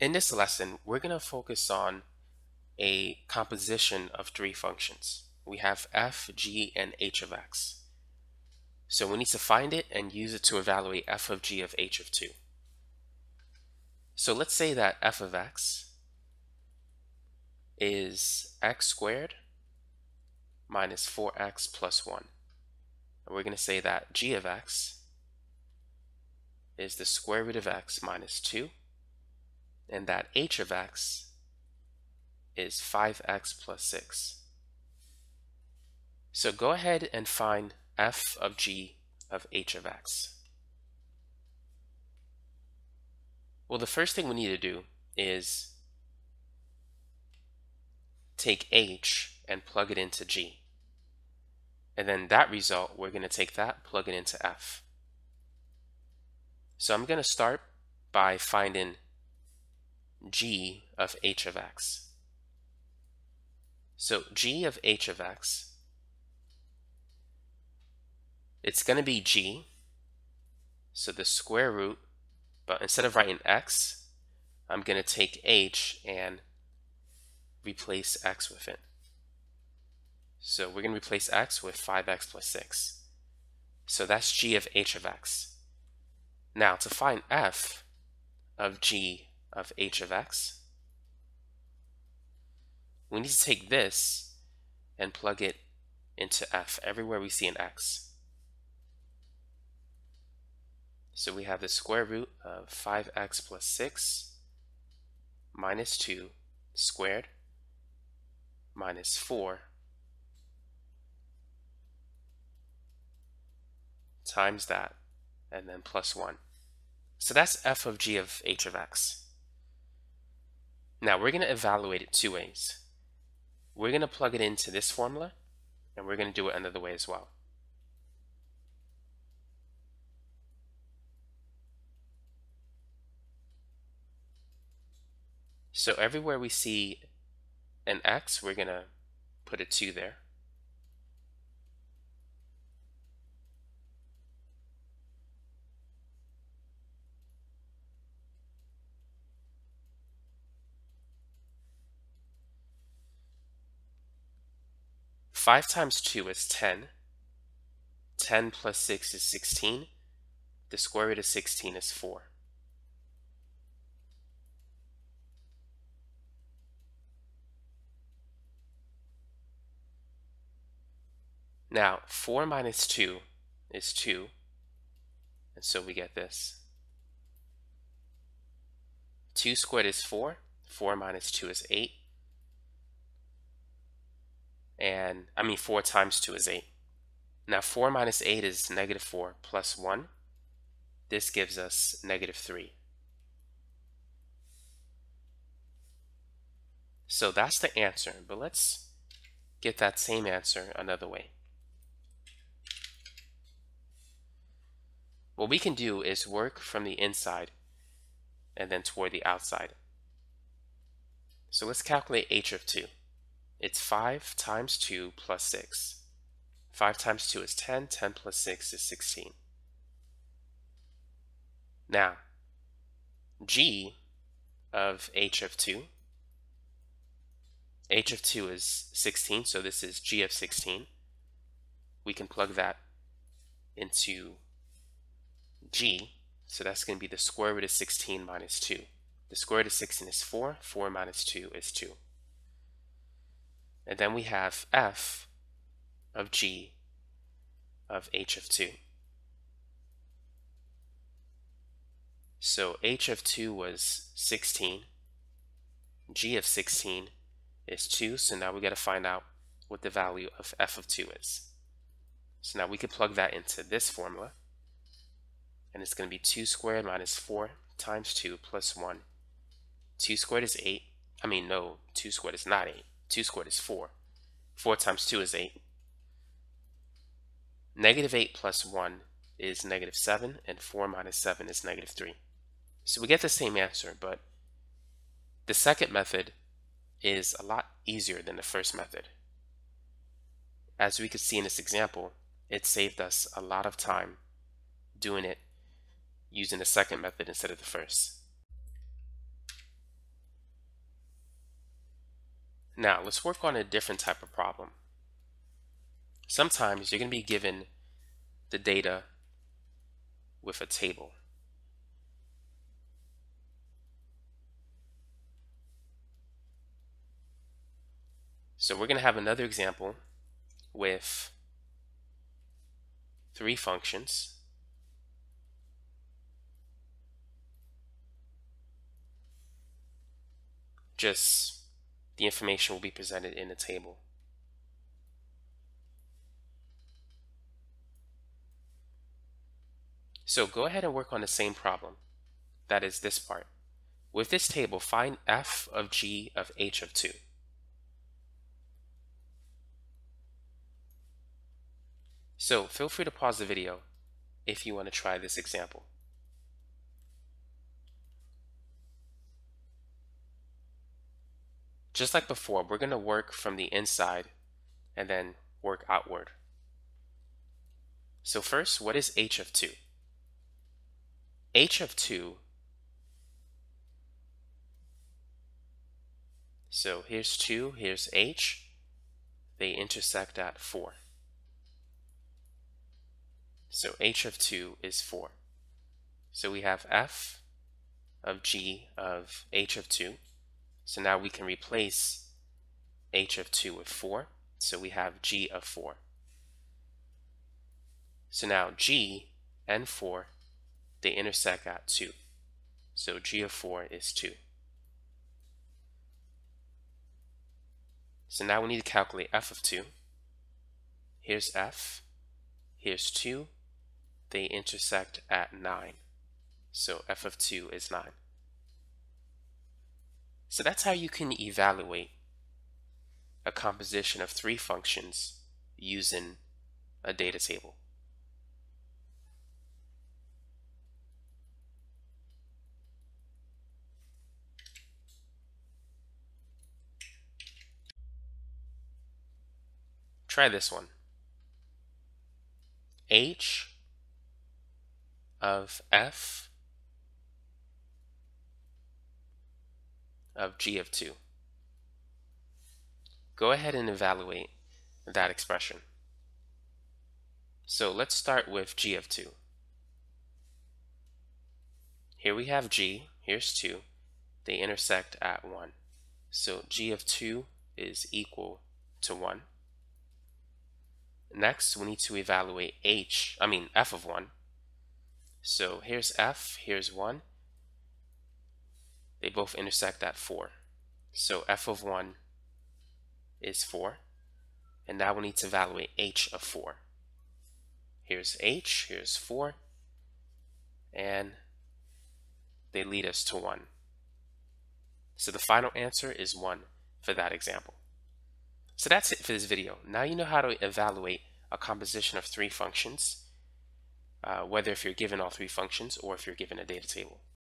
In this lesson, we're going to focus on a composition of three functions. We have f, g, and h of x. So we need to find it and use it to evaluate f of g of h of 2. So let's say that f of x is x squared minus 4x plus 1. And we're going to say that g of x is the square root of x minus 2 and that h of x is 5x plus 6. So go ahead and find f of g of h of x. Well, the first thing we need to do is take h and plug it into g. And then that result, we're going to take that, plug it into f. So I'm going to start by finding g of h of x. So g of h of x, it's going to be g, so the square root, but instead of writing x, I'm going to take h and replace x with it. So we're going to replace x with 5x plus 6. So that's g of h of x. Now to find f of g of h of x. We need to take this and plug it into f everywhere we see an x. So we have the square root of 5x plus 6 minus 2 squared minus 4 times that and then plus 1. So that's f of g of h of x. Now we're going to evaluate it two ways. We're going to plug it into this formula, and we're going to do it another way as well. So everywhere we see an x, we're going to put a 2 there. Five times two is 10. 10 plus 6 is 16. The square root of 16 is 4. Now, 4 minus 2 is 2, and so we get this. 2 squared is 4, 4 minus 2 is 8, and I mean 4 times 2 is 8. Now 4 minus 8 is negative 4 plus 1. This gives us negative 3. So that's the answer, but let's get that same answer another way. What we can do is work from the inside and then toward the outside. So let's calculate h of 2. It's 5 times 2 plus 6. 5 times 2 is 10, 10 plus 6 is 16. Now, g of h of 2, h of 2 is 16, so this is g of 16. We can plug that into g, so that's going to be the square root of 16 minus 2. The square root of 16 is 4, 4 minus 2 is 2. And then we have f of g of h of 2. So h of 2 was 16. g of 16 is 2. So now we got to find out what the value of f of 2 is. So now we could plug that into this formula. And it's going to be 2 squared minus 4 times 2 plus 1. 2 squared is 8. I mean, no, 2 squared is not 8. 2 squared is 4. 4 times 2 is 8. Negative 8 plus 1 is negative 7, and 4 minus 7 is negative 3. So we get the same answer, but the second method is a lot easier than the first method. As we could see in this example, it saved us a lot of time doing it using the second method instead of the first. Now let's work on a different type of problem. Sometimes you're going to be given the data with a table. So we're going to have another example with three functions. Just the information will be presented in a table. So go ahead and work on the same problem. That is this part. With this table, find f of g of h of 2. So feel free to pause the video if you want to try this example. Just like before, we're going to work from the inside and then work outward. So first, what is h of 2? h of 2, so here's 2, here's h, they intersect at 4. So h of 2 is 4. So we have f of g of h of 2. So now we can replace h of 2 with 4. So we have g of 4. So now g and 4 they intersect at 2. So g of 4 is 2. So now we need to calculate f of 2. Here's f, here's 2, they intersect at 9. So f of 2 is 9. So that's how you can evaluate a composition of three functions using a data table. Try this one. H of f of g of 2. Go ahead and evaluate that expression. So let's start with g of 2. Here we have g, here's 2. They intersect at 1. So g of 2 is equal to 1. Next, we need to evaluate h, I mean f of 1. So here's f, here's 1. They both intersect at 4. So f of 1 is 4. And now we need to evaluate h of 4. Here's h, here's 4. And they lead us to 1. So the final answer is 1 for that example. So that's it for this video. Now you know how to evaluate a composition of three functions, uh, whether if you're given all three functions or if you're given a data table.